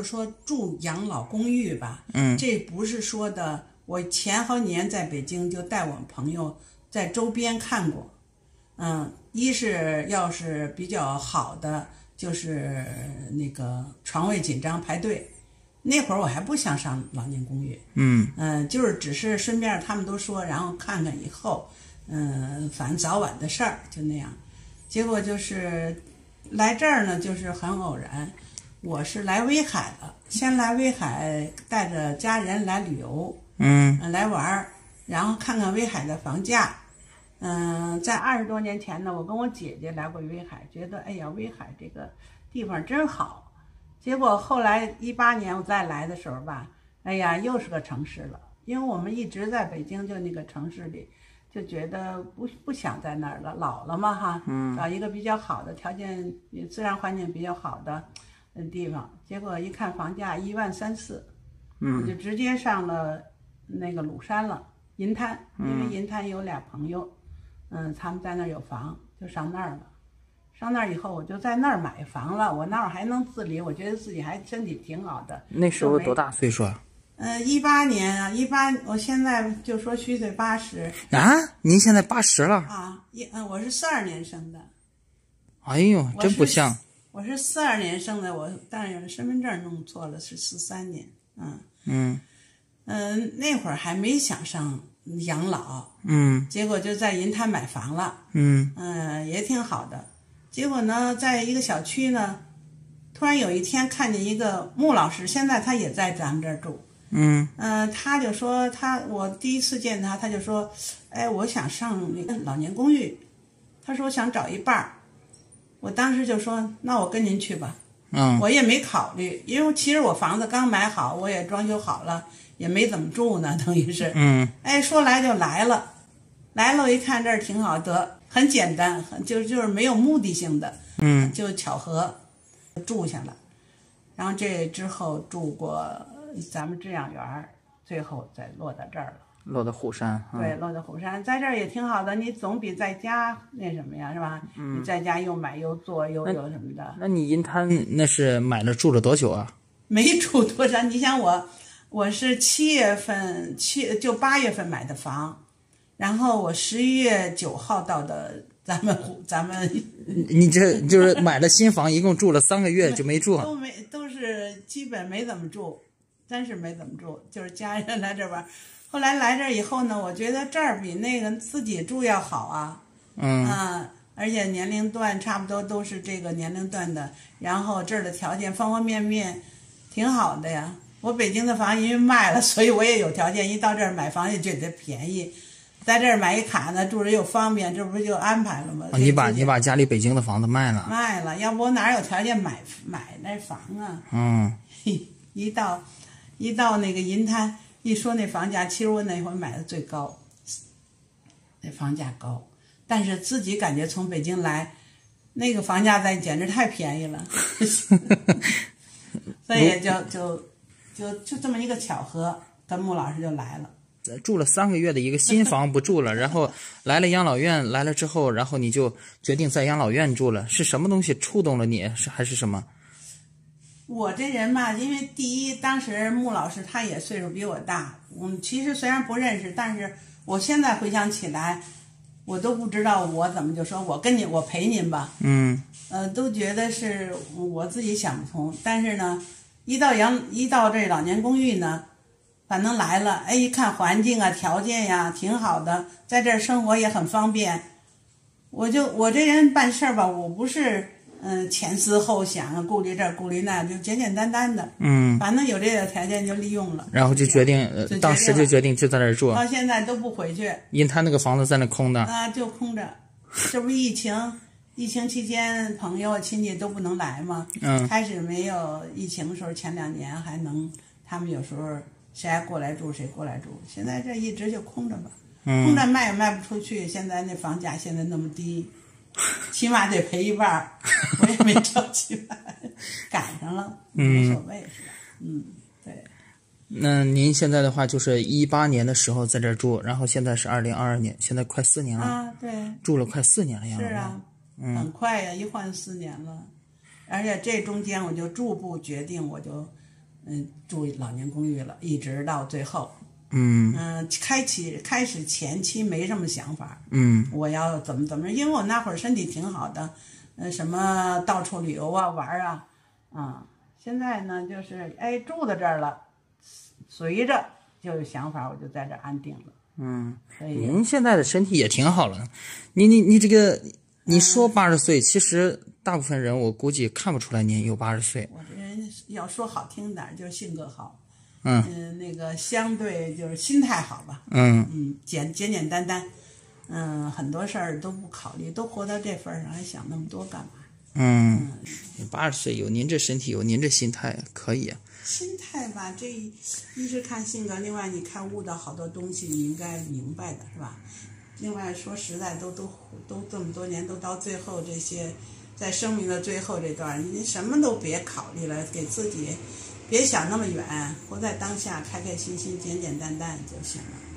就是说住养老公寓吧，嗯这不是说的。我前好几年在北京就带我们朋友在周边看过，嗯，一是要是比较好的，就是那个床位紧张排队。那会儿我还不想上老年公寓，嗯嗯，就是只是顺便他们都说，然后看看以后，嗯，反正早晚的事儿就那样。结果就是来这儿呢，就是很偶然，我是来威海了，先来威海带着家人来旅游，嗯嗯，来玩儿，然后看看威海的房价。嗯，在二十多年前呢，我跟我姐姐来过威海，觉得哎呀，威海这个地方真好。结果后来一八年我再来的时候吧，哎呀，又是个城市了。因为我们一直在北京就那个城市里，就觉得不不想在那儿了，老了嘛哈，嗯找一个比较好的条件、自然环境比较好的嗯地方。结果一看房价一万三四，我嗯就直接上了那个鲁山了，银滩，因为银滩有俩朋友，嗯，他们在那儿有房，就上那儿了。上那儿以后，我就在那儿买房了。我那儿还能自理，我觉得自己还身体挺好的。那时候多大岁数啊？嗯，一八年啊，一八，我现在就说虚岁八十啊，您现在八十了？啊，一嗯，我是四二年生的，哎呦，真不像。我是四二年生的，我但是身份证弄错了，是四三年。嗯嗯嗯，那会儿还没想上养老，嗯结果就在银滩买房了。嗯嗯，也挺好的。结果呢，在一个小区呢，突然有一天看见一个穆老师，现在他也在咱们这儿住。嗯嗯、他就说他，我第一次见他，他就说，哎，我想上那个老年公寓，他说我想找一半儿。我当时就说，那我跟您去吧。嗯我也没考虑，因为其实我房子刚买好，我也装修好了，也没怎么住呢，等于是。嗯哎，说来就来了，来了，我一看这儿挺好，得很简单，很就就是没有目的性的，嗯就巧合住下了。然后这之后住过咱们制养园儿，最后再落到这儿了。落在虎山。嗯对，落在虎山，在这儿也挺好的，你总比在家那什么呀，是吧？你在家又买又做又又什么的，那你银滩那是买了住了多久啊？没住多少。你想我，我是七月份七就八月份买的房，然后我十一月九号到的咱们湖咱们你你这就是买了新房，一共住了三个月就没住。都没都是基本没怎么住，真是没怎么住，就是家人来这玩儿。后来来这儿以后呢，我觉得这儿比那个自己住要好啊。嗯啊，而且年龄段差不多都是这个年龄段的，然后这儿的条件方方面面挺好的呀。我北京的房因为卖了，所以我也有条件，一到这儿买房也觉得便宜，在这儿买一卡呢，住着又方便，这不是就安排了吗？啊你把你把家里北京的房子卖了。卖了，要不我哪有条件买买那房啊？嗯 一到一到那个银滩，一说那房价，其实我那会儿买的最高，那房价高，但是自己感觉从北京来，那个房价在简直太便宜了，所以就就就就这么一个巧合，跟穆老师就来了。住了三个月的一个新房不住了，然后来了养老院，来了之后，然后你就决定在养老院住了，是什么东西触动了你？是还是什么？我这人吧，因为第一，当时穆老师他也岁数比我大，嗯，其实虽然不认识，但是我现在回想起来，我都不知道我怎么就说我跟你我陪您吧，嗯呃，都觉得是我自己想不通。但是呢，一到养一到这老年公寓呢，反正来了，哎，一看环境啊、条件呀、挺好的，在这儿生活也很方便。我就我这人办事儿吧，我不是嗯、前思后想，顾虑这顾虑那，就简简单单的，嗯，反正有这个条件就利用了。然后就决定，当时就决定就在那儿住。到现在都不回去因他那个房子在那空的。啊，就空着。这不疫情，疫情期间朋友亲戚都不能来嘛。嗯开始没有疫情的时候，前两年还能，他们有时候谁爱过来住谁过来住。现在这一直就空着吧，空嗯着卖也卖不出去。现在那房价现在那么低，起码得赔一半儿。我也没着急买，赶上了，无所谓是吧？嗯，对。那您现在的话，就是一八年的时候在这儿住，然后现在是二零二二年，现在快四年了，啊，对。住了快四年了，呀。是啊，很快呀，一换四年了，而且这中间我就逐步决定，我就嗯住老年公寓了，一直到最后。嗯嗯，开启开始前期没什么想法，嗯我要怎么怎么，因为我那会儿身体挺好的，呃，什么到处旅游啊玩啊，啊，现在呢就是哎住到这儿了，随着就有想法，我就在这儿安定了，嗯，可以您现在的身体也挺好了。你你你这个，你说八十岁，其实大部分人我估计看不出来您有八十岁。我这人要说好听点，就是性格好，嗯嗯，那个相对就是心态好吧，嗯嗯，简简简单单，嗯，很多事儿都不考虑，都活到这份儿上，还想那么多干嘛？嗯，八十岁有您这身体，有您这心态，可以。心态吧，这一是看性格，另外你看悟到好多东西，你应该明白的是吧？另外说实在，都都都这么多年，都到最后这些，在生命的最后这段，你什么都别考虑了，给自己别想那么远，活在当下，开开心心，简简单单就行了。